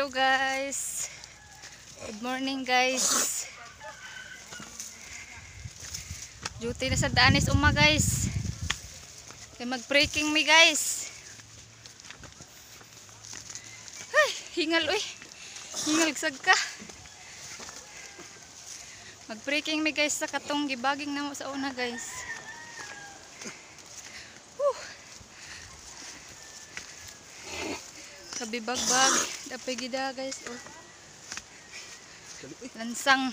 Hello guys. Good morning guys. Duty na sa Danis Uma guys. Kaya mag-breaking me guys. Ay, hingal uy. Hingal sad ka. Mag-breaking me guys sa katong gibaging namo sa una guys. Kabibagbag. Dapay gida guys. Oh. Lansang.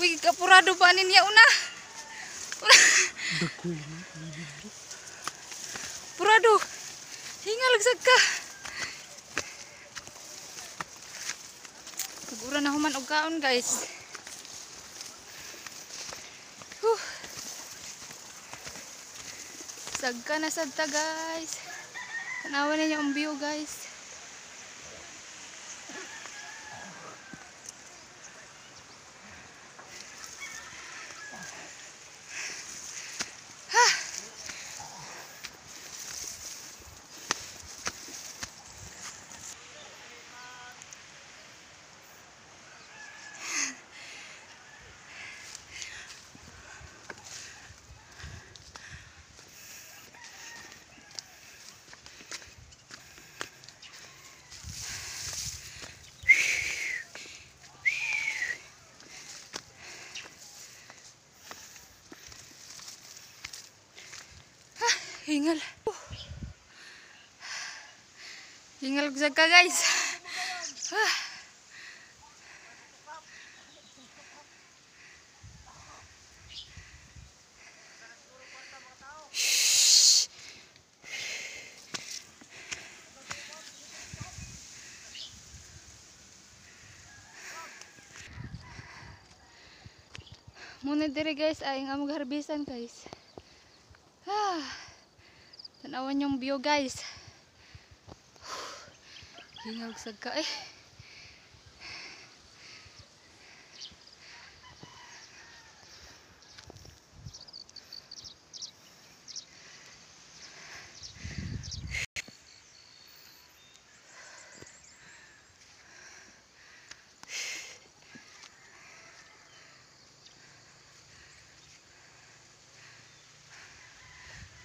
Uy, kapurado ba niya una? Purado. Hinga lagsag ka. Siguro na human og kaon guys. Sagka na sadta guys. Tanawan ninyo ang view guys. Hingal. Hingal ko ka guys. Ah. Muna dire guys ay nga magharbisan guys. Ah. Tanawan yung view guys. Hingal sad ka eh.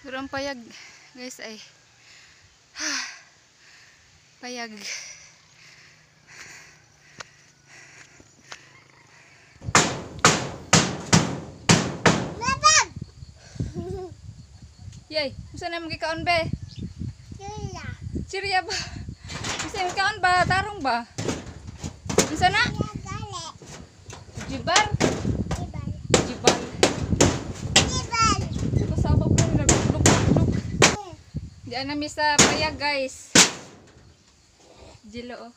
Durang payag guys ay payag Yay, musa na mong gikaon be? Siriya ba? Musa yung gikaon ba? Tarong ba? Musa na? Jibar. Kasama ko yung nagluluk-luk. Diyan na sa payag guys. Jilo oh.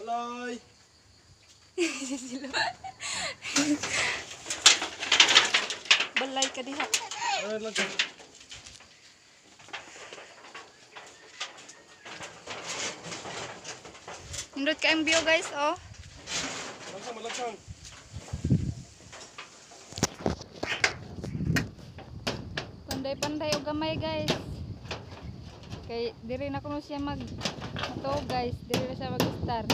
Hello. Jilo. Balay ka diha. Ayun lang siya. Hindot ka view guys oh. Langsang, malangsang. Panday-panday o gamay guys. Kay diri na kuno siya mag to guys, diri na siya mag-star.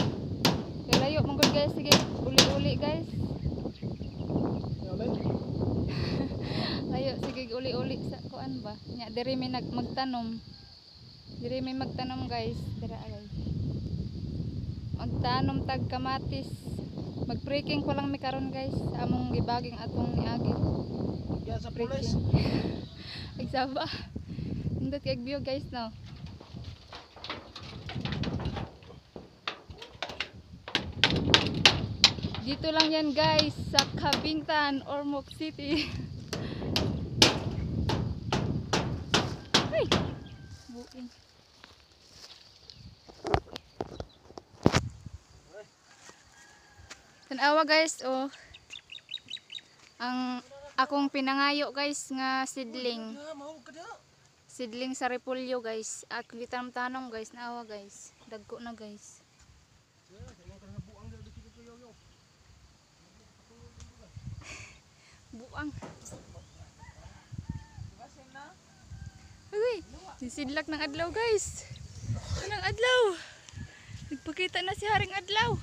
Kay layo mong guys, sige, uli-uli guys. Layo sige uli-uli sa kuan ba? Nya diri may nag magtanom. Diri may magtanom guys, dira alay. Magtanom tag kamatis. Mag-breaking ko lang mi karon guys, among gibaging atong niagi. Yan sa pulis. Nagsaba. Hindot kay view guys no. Dito lang yan guys sa Kabingtan, Ormoc City. Ay! Buing. Tanawa guys, oh. Ang akong pinangayo guys nga diha. Seedling sa repolyo guys. Ako gitanong tanong guys, naawa guys. Dagko na guys. Buang. Uy, sisidlak ng adlaw guys. Anong adlaw? Pakita na si Haring Adlaw.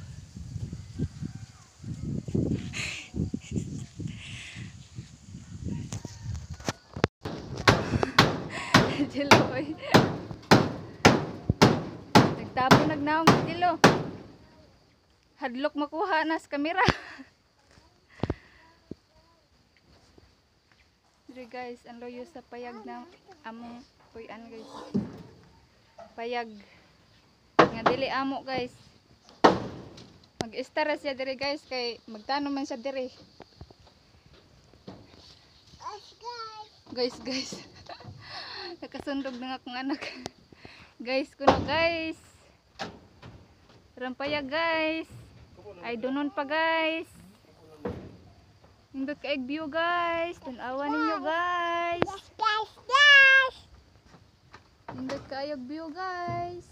Oy. Nagtapo nagnaong si Dilo. Hadlok makuha na sa kamera. Diri guys, ang loyo sa payag ng among puyan guys. Payag. Nga dili amo guys. Mag-star siya diri guys kay magtano man siya diri. Guys, guys. Nakasundog na akong anak. guys, kuno guys. Rampaya guys. Ay donon pa guys. Hindot kaig view guys. Tanawa ninyo guys. Hindot kaayog view guys.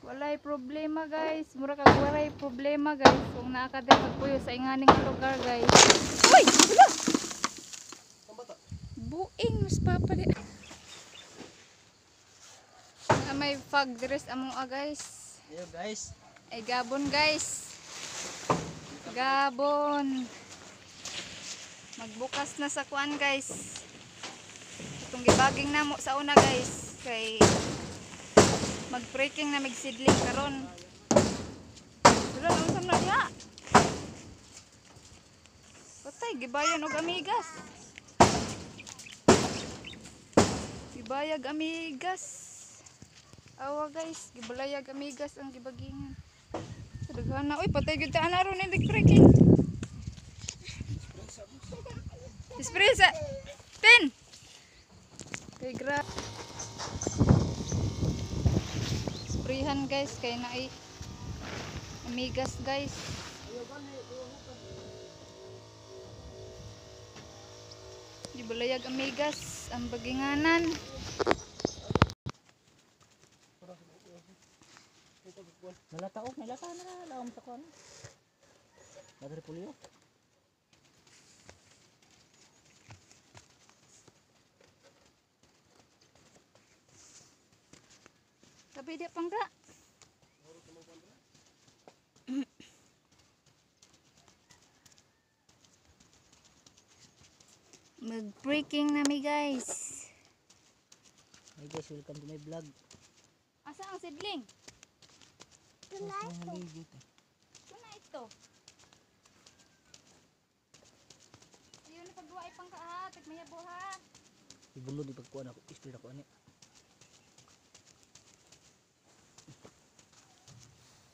Walay problema guys. Mura kag walay problema guys. Kung naa ka din magpuyo sa inganing lugar guys. Uy! Hala! Buing mas papa di. Nga may fog dress among ah guys. Ayo guys. Ay gabon guys. Gabon. Magbukas na sa kuan guys. Itong gibaging namo sa una guys. Kay mag-breaking na magsidling karon. Wala nang sam na diha. Patay gibayan og amigas. Gibayag amigas. Awa guys, gibalayag amigas ang gibagingan. Sadaghana. Uy, patay gyud ta ana ron ni breaking. Spray sa pin. Kay gra. Sprayhan guys kay naay amigas guys. Gibalayag amigas ang baginganan. Nalata oh, nalata na na laom sa kuan. Nadari pulyo. Sabi dia pangga. Mag-breaking nami guys. Hey guys, welcome to my vlog. Asa ang sidling? Ito. Ito na ito. Ayun na paggawa ipang ka ha. Tigmaya buha. Ibulo di pagkuan ako, ispira ko ani.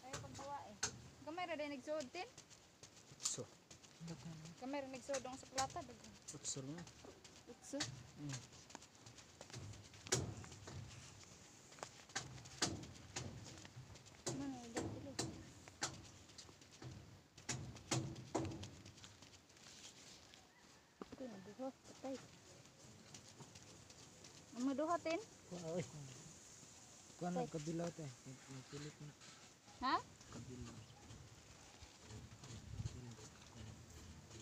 Ayaw paggawa eh. Gamay ra din nagsuod din. So, Gamay ra nagsuod ang sa plata. Dagan. utsor na. Utso. Mm. Na duha. Patay. Ang maduhatin? Oy. Kuan ang kabilaw te. Pilit na Ha? kabilaw.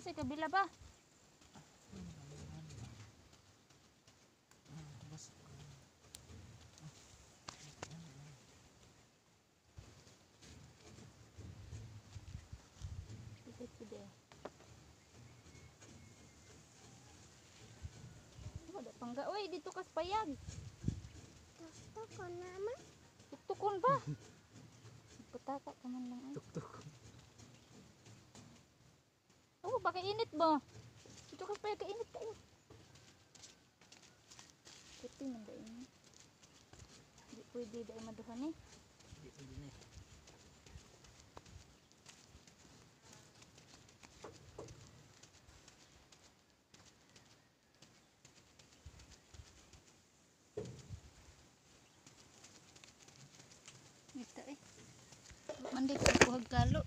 Sa kabila ba? Wala pangga. Uy, dito kas payag. Tuktukon naman. Tuktukon ba? Putaka ka man lang. ay. Tuktok. Oh, baka init ba? Dito kas payag kainit kayo. Puti man da ini. Di pwede da maduhan eh. Di pwede na. eh. Ito